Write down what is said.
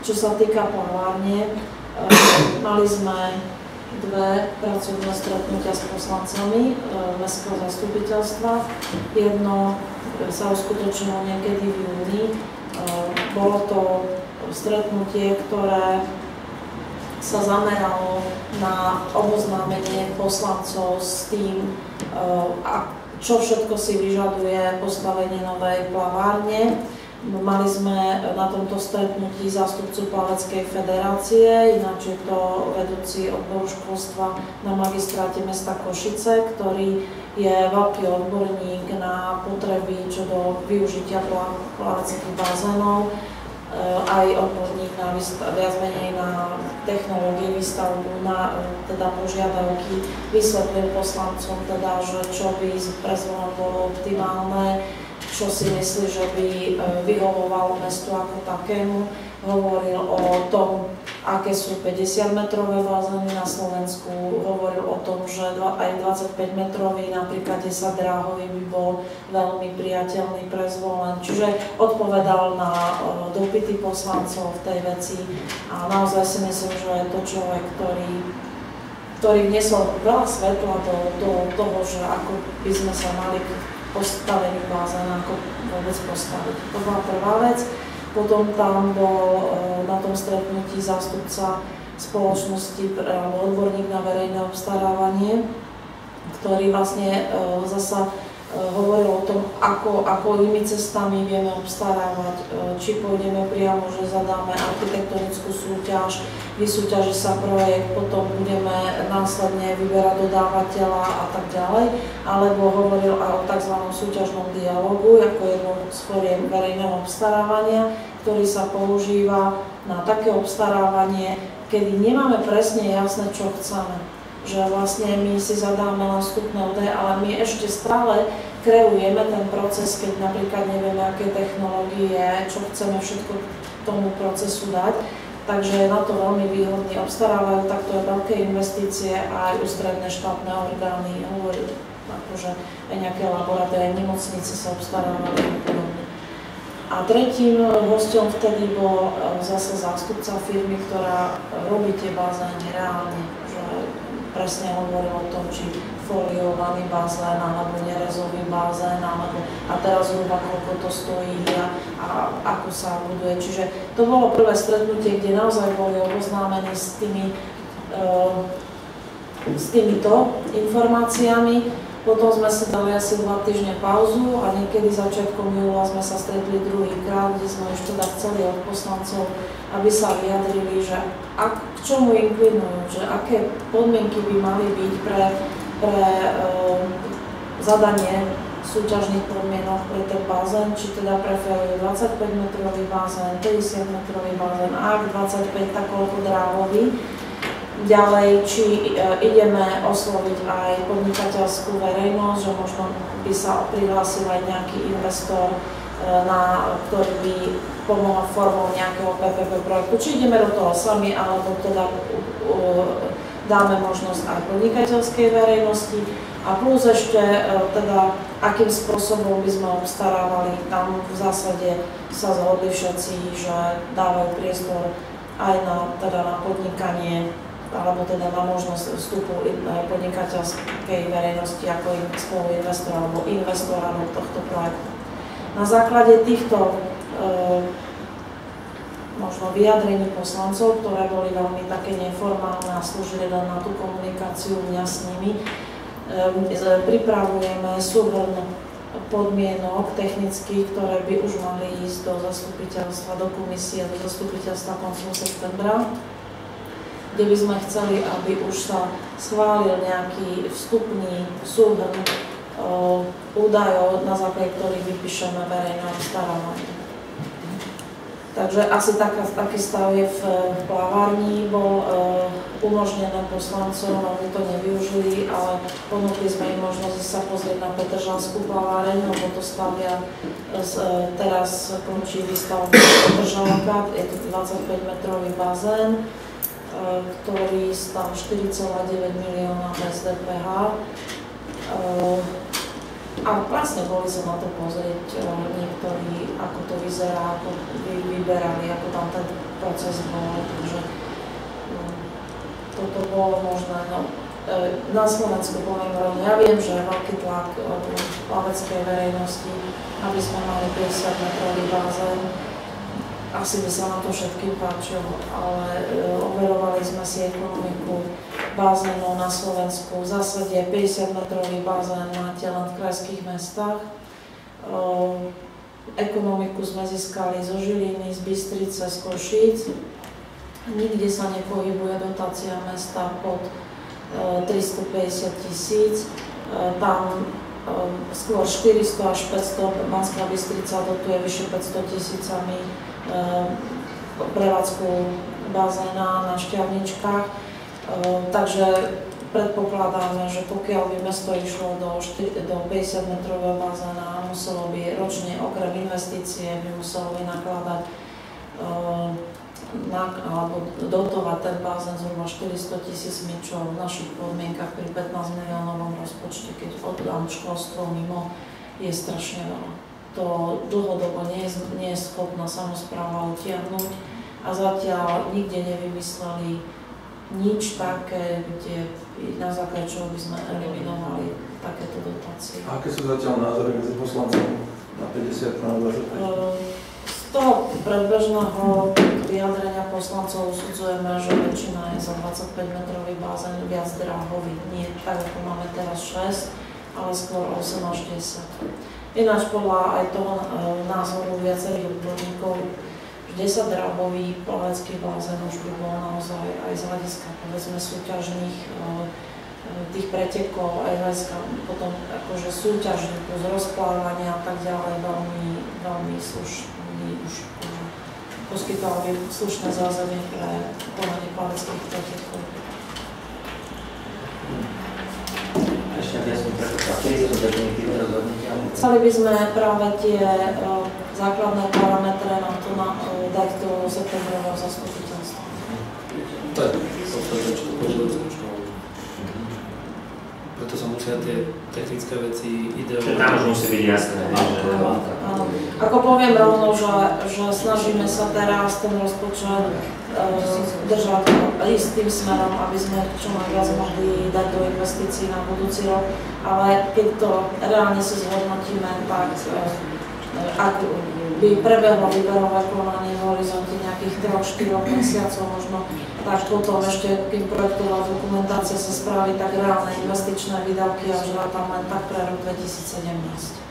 Čo sa týka plavárne, mali sme dve pracovné stretnutia s poslancami Mestského zastupiteľstva. Jedno sa uskutočnilo niekedy v júni. Bolo to stretnutie, ktoré sa zameralo na oboznámenie poslancov s tým, čo všetko si vyžaduje postavenie novej plavárne. Mali sme na tomto stretnutí zástupcu Plaveckej federácie, ináč je to vedúci odboru školstva na magistráte mesta Košice, ktorý je veľký odborník na potreby čo do využitia plaveckých bazénov Eh, aj odborník na viac menej na technológie výstavbu, na eh, teda požiadavky, vysvetlil poslancom teda, že čo by pre bolo optimálne, čo si myslí, že by eh, vyhovovalo mestu ako takému hovoril o tom, aké sú 50-metrové bazény na Slovensku, hovoril o tom, že aj 25-metrový, napríklad 10 dráhový by bol veľmi priateľný pre zvolen. Čiže odpovedal na e, dopity poslancov v tej veci a naozaj si myslím, že je to človek, ktorý ktorý vniesol veľa svetla do, do toho, že ako by sme sa mali k postaveniu bazéna, ako vôbec postaviť. To bola prvá vec. Potom tam bol e, na tom stretnutí zástupca spoločnosti odborník na verejné obstarávanie, ktorý vlastne e, zasa hovoril o tom, ako, ako inými cestami vieme obstarávať, či pôjdeme priamo, že zadáme architektonickú súťaž, vysúťaží sa projekt, potom budeme následne vyberať dodávateľa a tak ďalej, alebo hovoril aj o tzv. súťažnom dialogu, ako jednom z foriem verejného obstarávania, ktorý sa používa na také obstarávanie, kedy nemáme presne jasné, čo chceme. Že vlastne my si zadáme len vstupné údaje, ale my ešte stále kreujeme ten proces, keď napríklad nevieme, aké technológie, čo chceme všetko tomu procesu dať. Takže na to veľmi výhodne obstarávajú takto aj veľké investície a aj ústredné štátne orgány, hovorí, akože aj nejaké laboratórie, nemocnice sa obstarávajú a podobne. A tretím hostom vtedy bol e, zase zástupca firmy, ktorá robí tie bazény reálne, presne hovoril o tom, či foliovaný bazén, alebo nerezový bazén, alebo a teraz zhruba koľko to stojí a, a ako sa buduje. Čiže to bolo prvé stretnutie, kde naozaj boli oboznámení s, tými, e, s týmito informáciami. Potom sme si dali asi dva týždne pauzu a niekedy začiatkom júla sme sa stretli druhýkrát, kde sme už teda chceli od poslancov, aby sa vyjadrili, že ak, k čomu inklinujú, že aké podmienky by mali byť pre, pre e, zadanie súťažných podmienok pre ten bazén, či teda preferujú 25-metrový bazén, 50-metrový bazén, ak 25, tak koľko dráhový Ďalej, či e, ideme osloviť aj podnikateľskú verejnosť, že možno by sa prihlásil aj nejaký investor, e, na, ktorý by pomohol formou nejakého PPP projektu. Či ideme do toho sami, alebo teda dáme možnosť aj podnikateľskej verejnosti. A plus ešte e, teda, akým spôsobom by sme obstarávali, tam v zásade sa zhodli všetci, že dávajú priestor aj na, teda na podnikanie alebo teda na možnosť vstupu podnikateľskej verejnosti ako spoluinvestora alebo investora do tohto projektu. Na základe týchto e, možno vyjadrení poslancov, ktoré boli veľmi také neformálne a slúžili len na tú komunikáciu mňa s nimi, e, pripravujeme súhrn podmienok technických, ktoré by už mali ísť do zastupiteľstva, do komisie, do zastupiteľstva koncom septembra kde by sme chceli, aby už sa schválil nejaký vstupný súhrn údajov, na základe ktorých vypíšeme verejné obstarávanie. Takže asi taká, taký stav je v, v plavárni, bol e, umožnené poslancom, oni to nevyužili, ale ponúkli sme im možnosť sa pozrieť na Petržanskú plaváreň, lebo to stavia, e, teraz končí výstavba Petržanka, je to 25 metrový bazén, Eh, ktorý stal 4,9 milióna bez DPH. Eh, a vlastne boli sa na to pozrieť eh, niektorí, ako to vyzerá, ako vyberali, ako tam ten proces bol, takže um, toto bolo možné. No, e, na Slovensku poviem rovno, ja viem, že je veľký tlak plaveckej verejnosti, aby sme mali 50 metrový bazén. Asi by sa nám to všetkým páčilo, ale e, overovali sme si ekonomiku bazénov na Slovensku. V zásade 50 metrový bazén máte len v krajských mestách. E, ekonomiku sme získali zo Žiliny, z Bystrice, z Košíc. Nikde sa nepohybuje dotácia mesta pod 350 e, tisíc. Tam skôr 400 až 500, Banská Bystrica dotuje vyše 500 tisícami prevádzku bazéna na šťavničkách. Takže Predpokladáme, že pokiaľ by mesto išlo do, 4, do 50 metrového bazéna, muselo by ročne okrem investície by muselo by alebo dotovať ten bazén zhruba 400 tisíc čo v našich podmienkach pri 15 miliónovom rozpočte, keď oddám školstvo mimo, je strašne veľa. To dlhodobo nie je, nie je schopná samozpráva utiahnuť a zatiaľ nikde nevymysleli nič také, kde na základe čoho by sme eliminovali takéto dotácie. A aké sú zatiaľ názory medzi poslancami na 50 na 25? Ehm, z toho predbežného vyjadrenia poslancov usudzujeme, že väčšina je za 25 metrový bázen viac dráhový. Nie tak, ako máme teraz 6, ale skôr 8 až 10. Ináč podľa aj toho ehm, názoru viacerých odborníkov 10 dráhový plavecký bazén už by bol naozaj aj z hľadiska povedzme súťažných eh, tých pretekov, aj hľadiska potom akože súťažných plus rozplávania a tak ďalej veľmi, veľmi slušný poskytoval by slušné zázemie pre konanie definitívne rozhodnutia? Chceli by sme práve tie uh, základné parametre na to na, uh, dať do septembrového zastupiteľstva. To je čo to povedal Preto sa musia tie technické veci ideovať. Čiže tam už musí byť jasné. Ako poviem rovno, že, že snažíme sa teraz ten rozpočet uh, držať istým smerom, aby sme čo najviac mohli dať do investícií na budúci rok, ale keď to reálne si zhodnotíme, tak uh, ak by prebehlo výberové konanie v horizonte nejakých 3-4 mesiacov možno, tak potom ešte, kým projektová dokumentácia sa spraví, tak reálne investičné výdavky až tam len tak pre rok 2017.